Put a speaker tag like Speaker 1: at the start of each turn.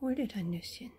Speaker 1: Where did I miss you?